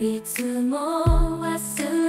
いつも忘れ